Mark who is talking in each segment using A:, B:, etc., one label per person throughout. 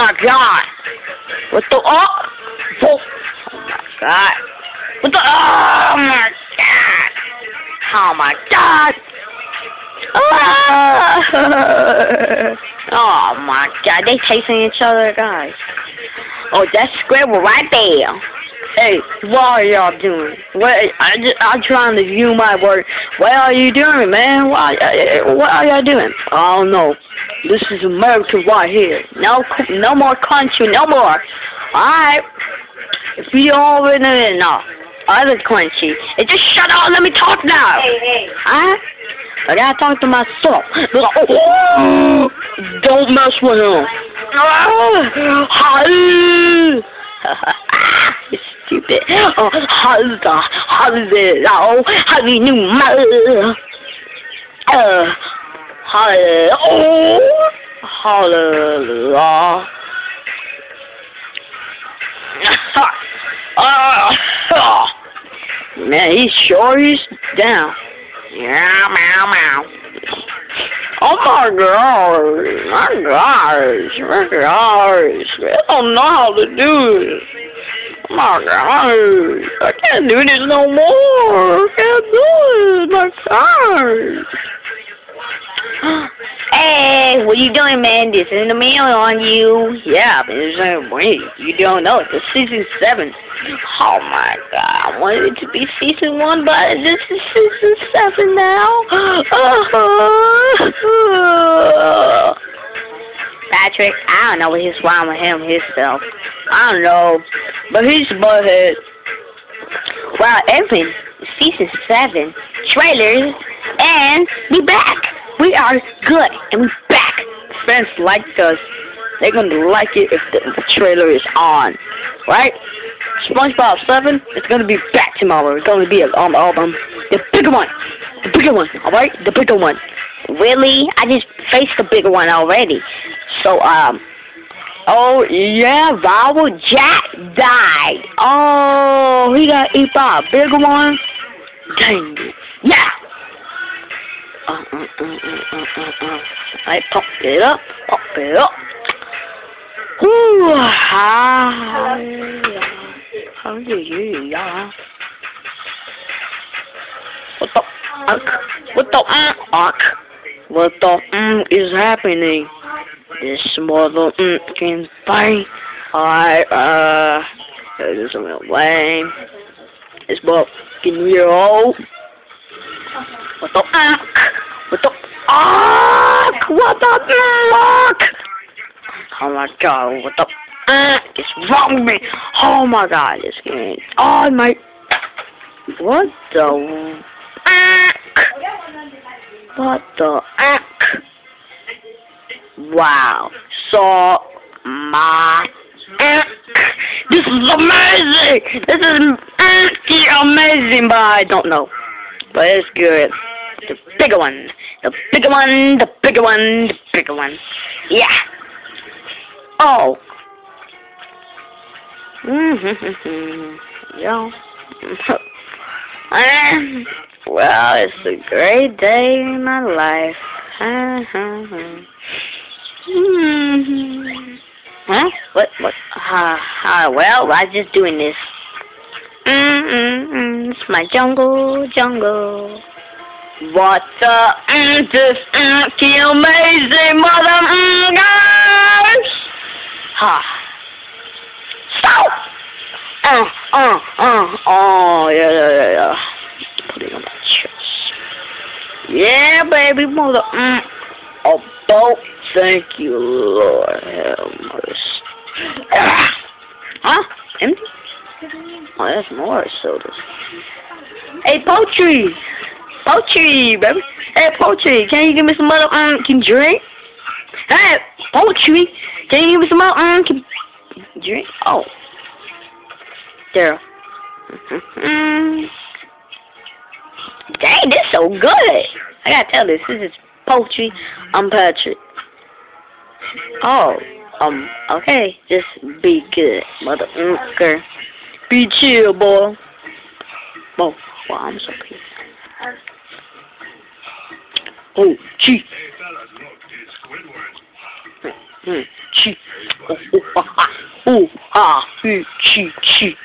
A: my god! What the oh? Oh my god! What the oh my god! Oh my god! Ah! oh my god! They chasing each other, guys. Oh, that's Squidward right there. Hey, what are y'all doing? What? I just, I'm trying to view my work. What are you doing, man? What? Uh, what are y'all doing? I don't know. This is America right here. No, no more country, no more. Alright. If you don't already know, other country, and just shut up. Let me talk now.
B: Hey, hey.
A: Huh? I gotta talk to myself. Oh, don't mess with him. Ah, hi. Stupid. Oh, hello, happy new month. Uh, hello, hello. Uh, man, he sure is down. Yeah, meow, meow. Oh my gosh, my gosh, my gosh. I don't know how to do this. My gosh, I can't do this no more. I can't do it, my gosh. Hey, what you doing, man? This is the mail on you. Yeah, but it's like, wait, you don't know. It's season seven. Oh my god, I wanted it to be season one, but this is season seven now. Uh-huh. Patrick, I don't know what his wrong with him himself. I don't know, but he's butthead. Well, Evan, season seven, trailers, and we back. We are good, and we back. Fans like us. They're gonna like it if the, the trailer is on, right? SpongeBob 7 It's gonna be back tomorrow. It's gonna be on the album. The bigger one. The bigger one, alright? The bigger one. Really? I just faced the bigger one already. So, um, oh, yeah, Vowel Jack died. Oh, he got eat by a bigger one? Dang it. Yeah! Uh, uh, uh, uh, uh, uh, uh. I pop it up, pop it up. Ooh, ah, yeah. yeah. What the fuck? What the fuck? What the mm is happening? This mother mm can fight. Alright, uh, a lame. It's fucking year old. What the fuck? What the fuck? What the fuck? Oh my god, what the fuck is wrong with me? Oh my god, this game. Oh my. What the fuck? What the fuck? Wow. So, my. This is amazing! This is amazing, but I don't know. But it's good. The bigger one. The bigger one, the bigger one, the bigger one. Yeah. Oh. Mm-hmm. yeah. um, well, it's a great day in my life. Mm-hmm. Huh? What? What? Uh, uh, well, I'm just doing this. Mm-mm-mm. It's my jungle, jungle. What the? Mm, this mm, the amazing mother mm, gosh! Ha. Stop! Uh, uh, uh, oh, yeah, yeah, yeah, yeah. Put it on my chest. Yeah, baby, mother, mm. Oh, boat. Thank you, Lord. Ah. Huh? Empty? Oh, that's more sodas. Hey, poultry! Poultry, baby. Hey, poultry, can you give me some mother, um, can drink? Hey, poultry, can you give me some more? Um, can drink? Oh. There. Mm-hmm. Dang, this is so good. I gotta tell this. This is poultry. I'm Patrick. Oh. Um, okay. Just be good, mother unker. Be chill, boy. Oh, wow, I'm so pissed. Oh, gee. Hmm, gee. ooh, ha, ha, ooh, ha, ooh, chi, chi.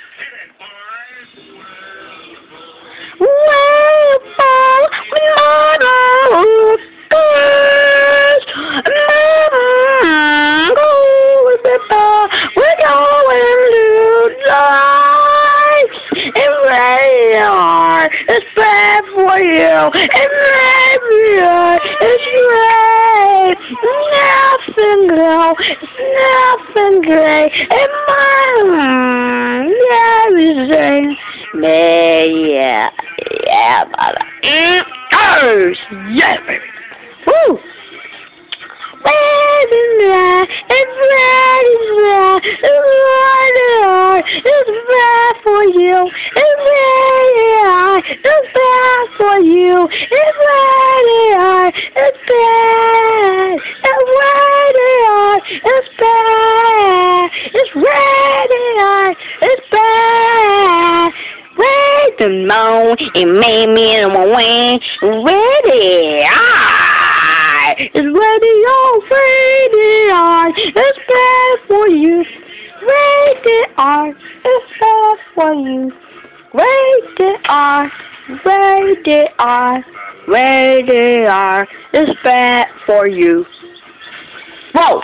A: It's bad for you. It's bad for you. It's great. Nothing girl. It's nothing great. It's mine. Everything. Yeah, yeah, yeah, brother. Mm, yeah, baby. Woo! Baby, it's bad, it's bad, it's bad, it's bad for you. It's The moon, it made me in my way. Ready, I. It's ready, oh, ready, I. It's bad for you. Ready, I. It's bad for you. Ready, I. Ready, I. Ready, I. It's bad for you. Whoa!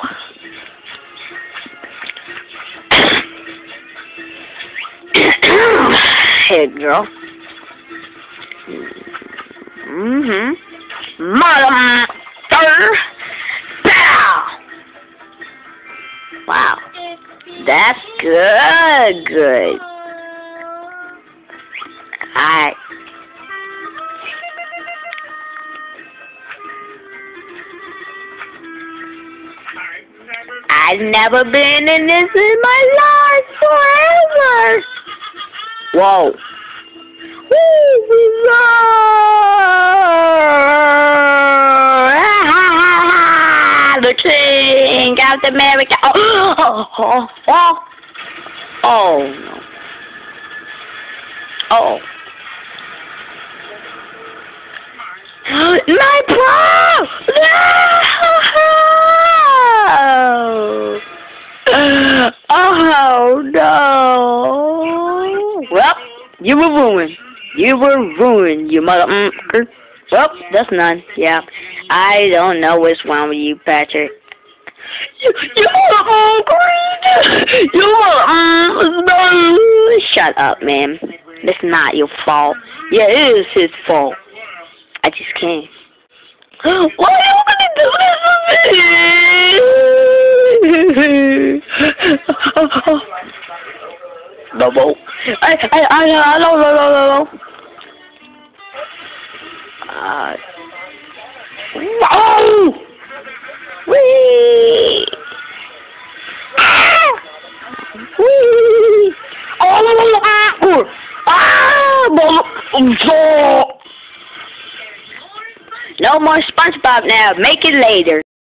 A: Head, girl. Mm-hmm. Mother! Pow! Wow. That's good, good. Alright. I've never been in this in my life forever. Whoa. the King of America. Oh, oh, oh, oh. My pro! You were ruined. You were ruined, you mother. Mm, well, that's none. Yeah. I don't know what's wrong with you, Patrick. You, you hungry? You mm. Shut up, man. It's not your fault. Yeah, it is his fault. I just can't. Why are you gonna do this to me? no Hey, hey, hey, hello, hello, hello, hello. Uh, oh! Wee! Ah! Wee! Oh, ah! Oh! Ah! No more SpongeBob now. Make it later.